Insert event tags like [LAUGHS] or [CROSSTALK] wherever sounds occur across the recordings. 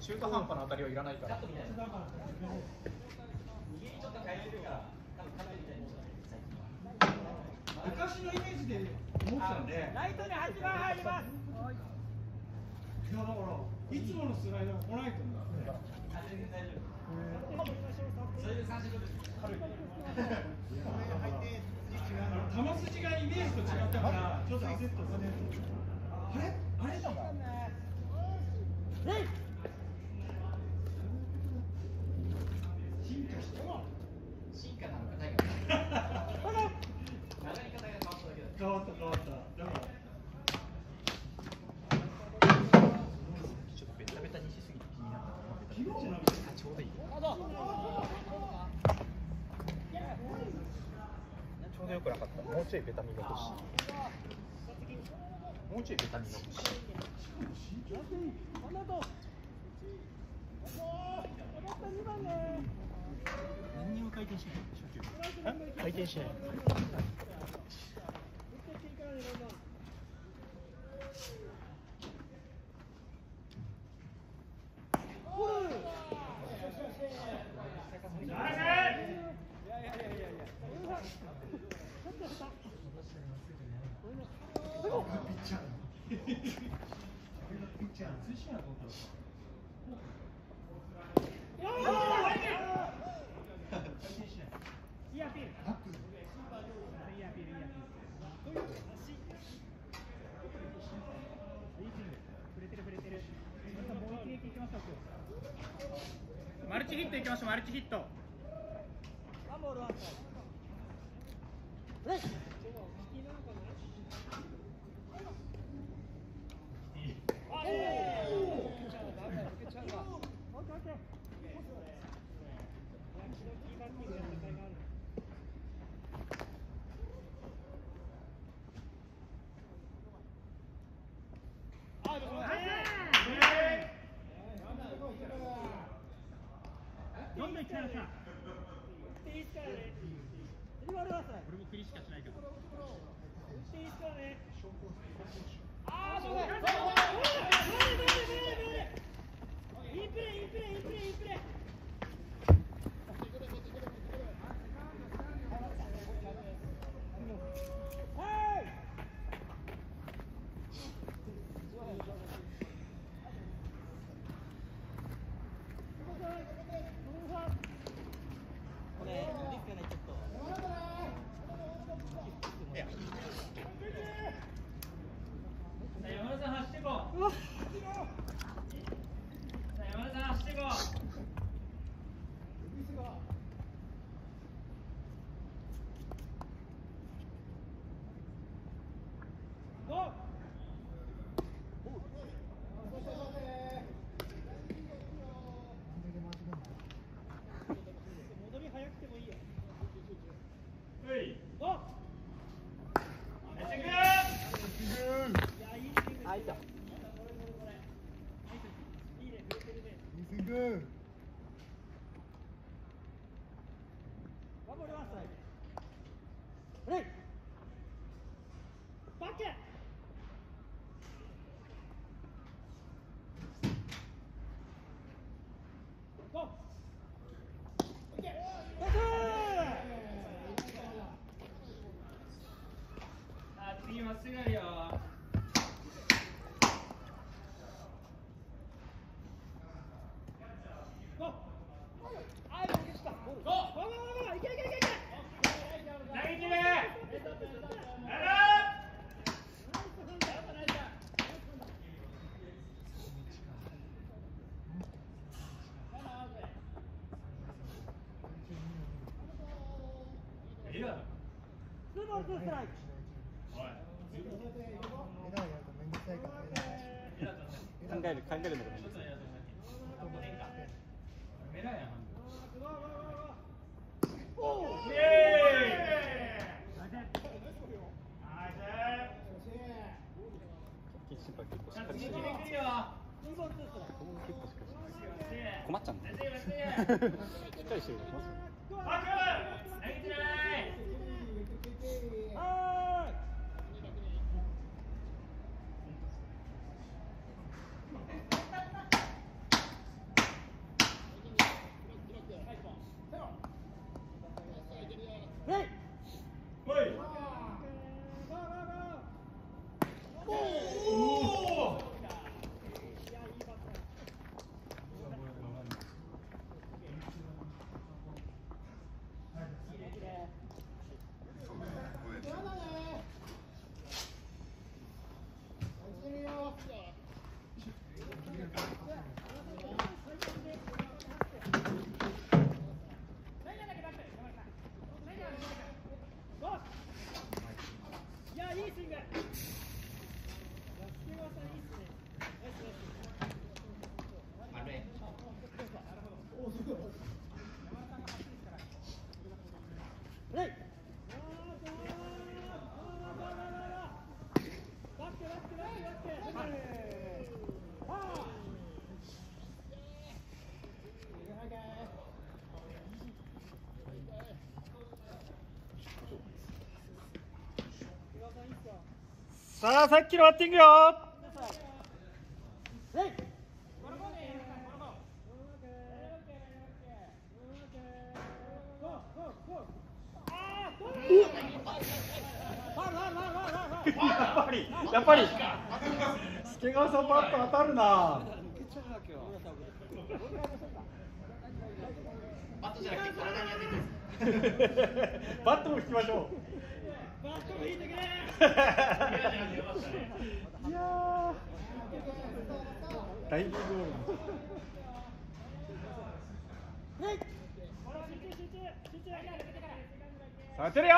中途半端な当たりはいらないから。昔のイメージで思ってたんで。ライトに8番入りますいやだからいつものスライダーが来ないと思う [LAUGHS] 球筋がイメージと違ったからちょっと焦った。あれ？あれだもん進化して進化なのかないか流れ方が変わっただけだ変わった変わっただからちょっとベタベタにしすぎて気になった昨日もなんかちょうどいいちょうどよくなかったもうちょいベタみが欲しいもうちょいベタみが欲しい何にも回転しない。初球回転しないピッチャーピッチャー通信やと思ったらイヤピンバックイヤピンイヤピンいいピン触れてる触れてるまたもう一撃いきましょう今日マルチヒットいきましょうマルチヒット。ワンボールワンストライクどんどん行きなさい。いいっすからね。振り回りますね。俺もクリしかしないから。ああ、そうだ。い。い。プレー、い。い。プレー、い。い。プレー、い。い。プレー。ールツーストライク。考える考えるのがめん。どくさいキッチンパー結構しっかりしてる結構しっかりしてる困っちゃうん。だよしっかりしてるさあさっきのバッティングよ。やっぱりやっぱり助川さんバット当たるな。バットじゃなくて体に当ててバットも引きましょう。バットも引いてくれいやー。ダイビングボールさあてるよ。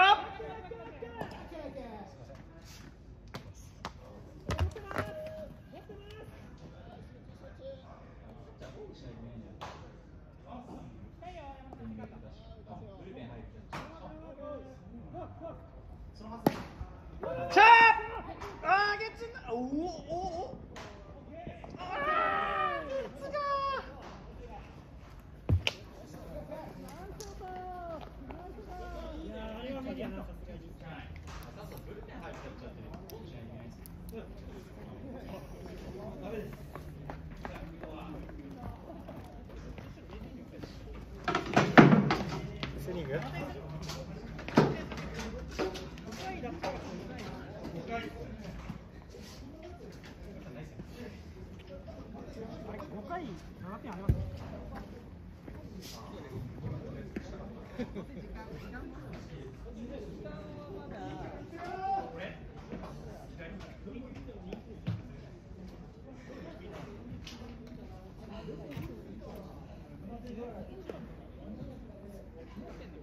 있는 거 같아요.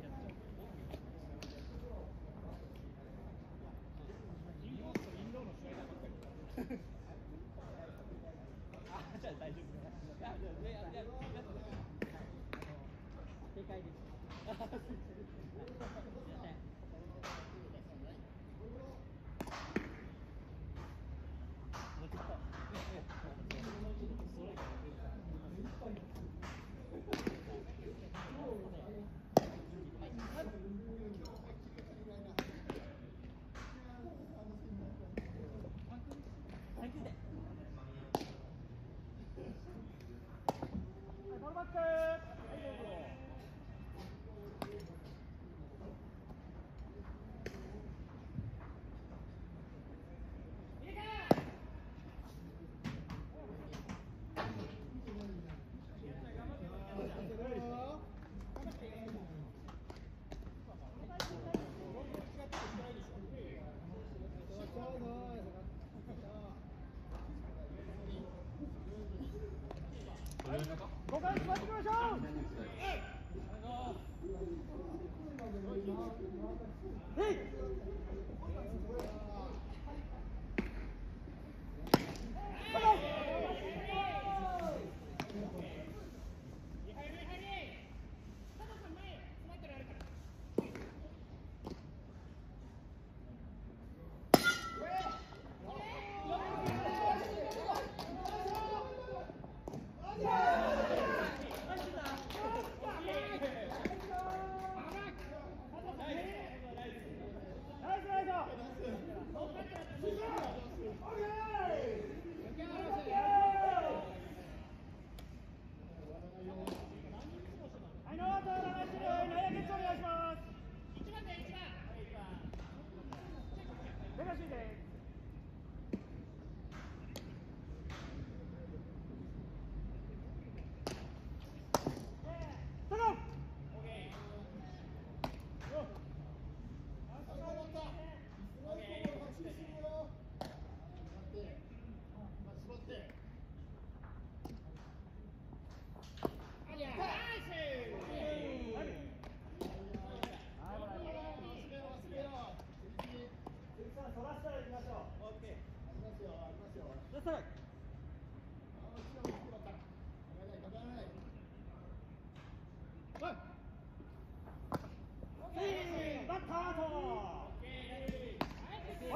Ei! 喂，一、二、三、四、五、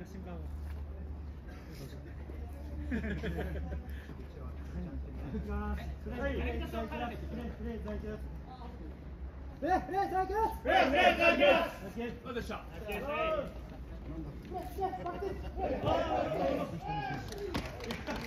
taga-Simbawa. Another shot. Yes, yes,